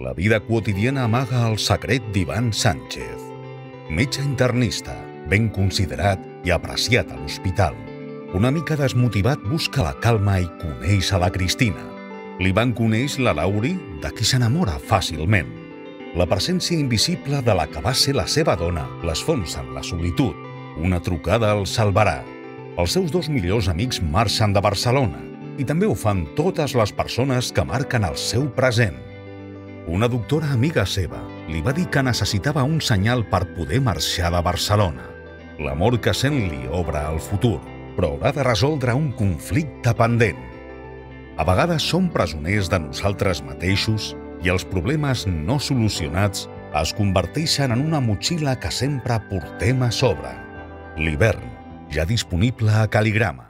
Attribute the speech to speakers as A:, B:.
A: La vida quotidiana amaga el secret d'Ivan Sánchez. Metge internista, ben considerat i apreciat a l'hospital. Una mica desmotivat busca la calma i coneix a la Cristina. L'Ivan coneix la Lauri, de qui s'enamora fàcilment. La presència invisible de la que va ser la seva dona l'esfonsa en la solitud. Una trucada el salvarà. Els seus dos millors amics marxen de Barcelona i també ho fan totes les persones que marquen el seu present. Una doctora amiga seva li va dir que necessitava un senyal per poder marxar de Barcelona. L'amor que sent li obre el futur, però haurà de resoldre un conflicte pendent. A vegades som presoners de nosaltres mateixos i els problemes no solucionats es converteixen en una motxilla que sempre portem a sobre. L'hivern, ja disponible a Caligrama.